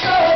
show.